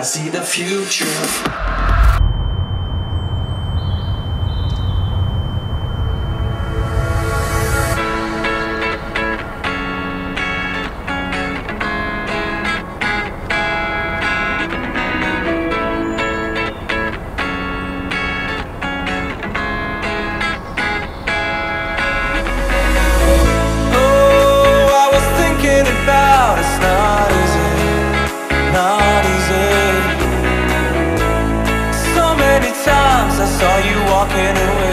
I see the future. walking away.